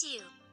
你。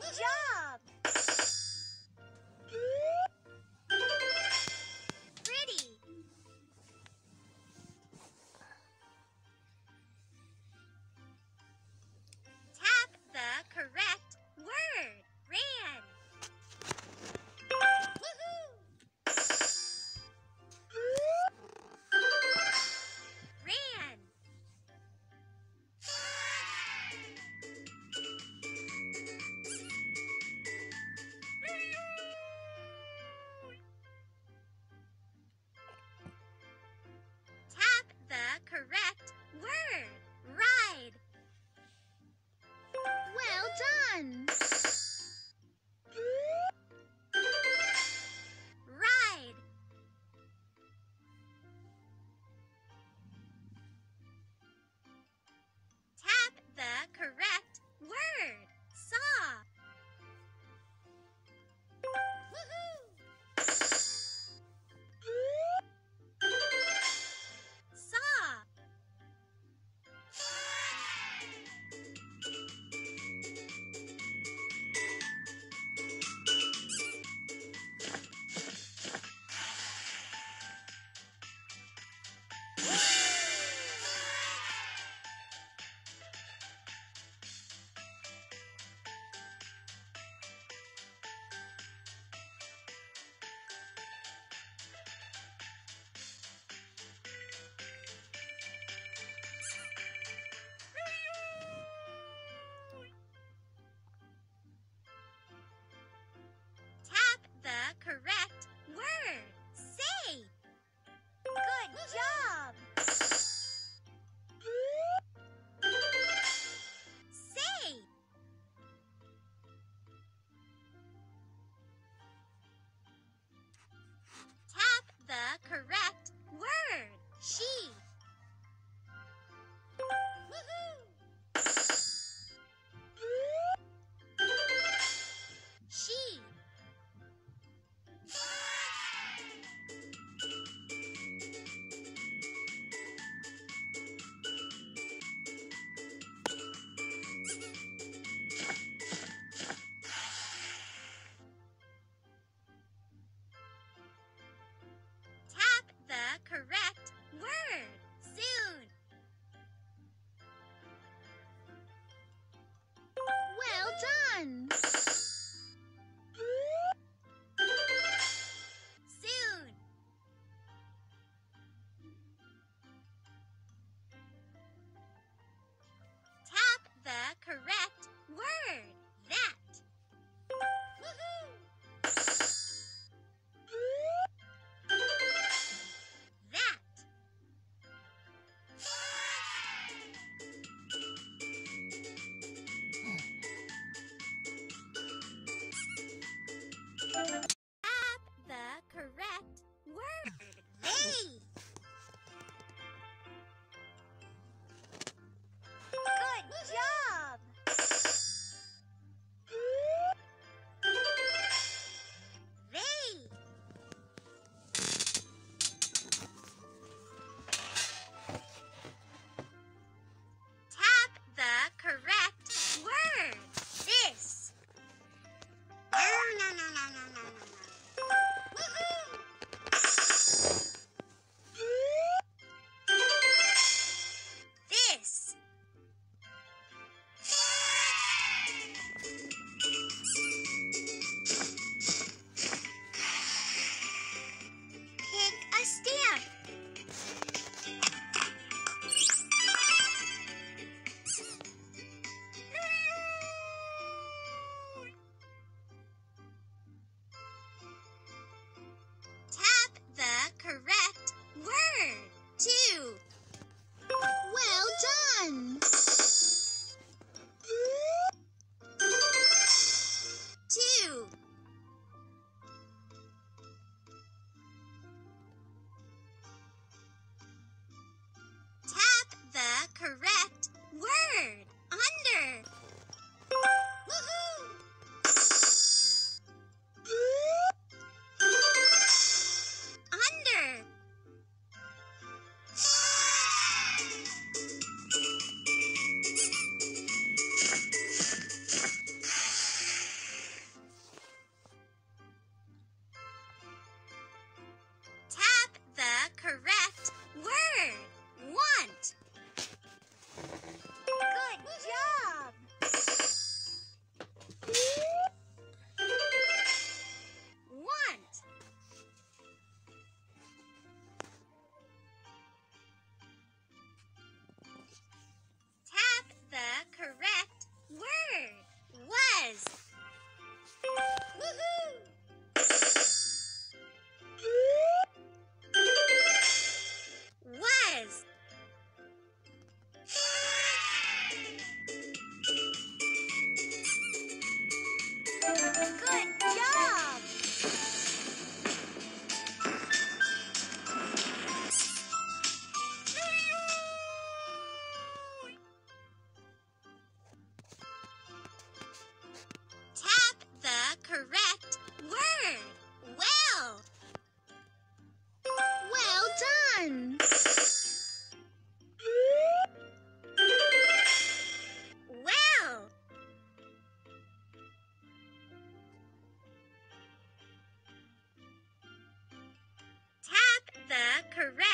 job! correct.